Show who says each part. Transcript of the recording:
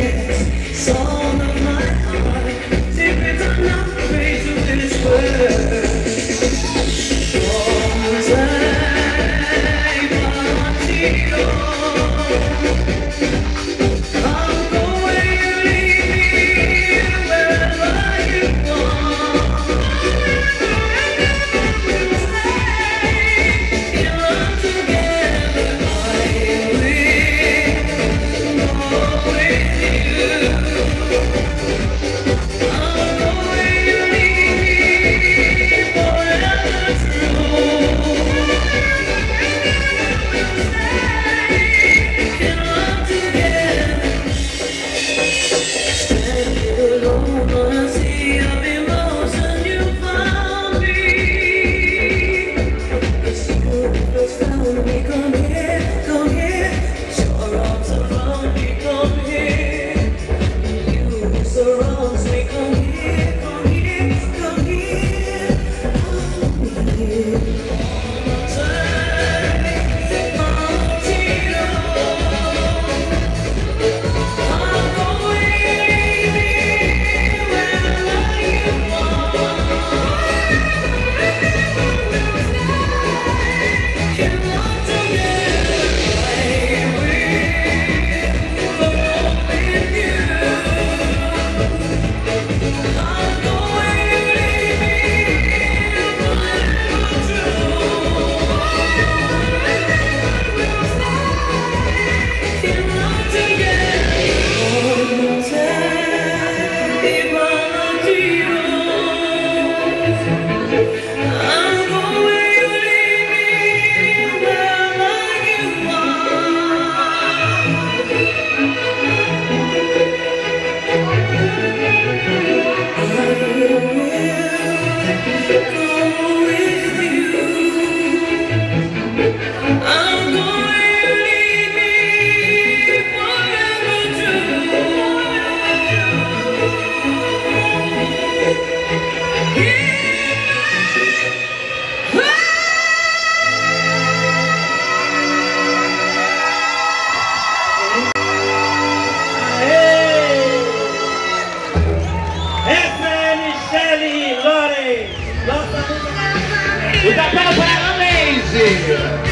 Speaker 1: yeah.
Speaker 2: O aplausos para a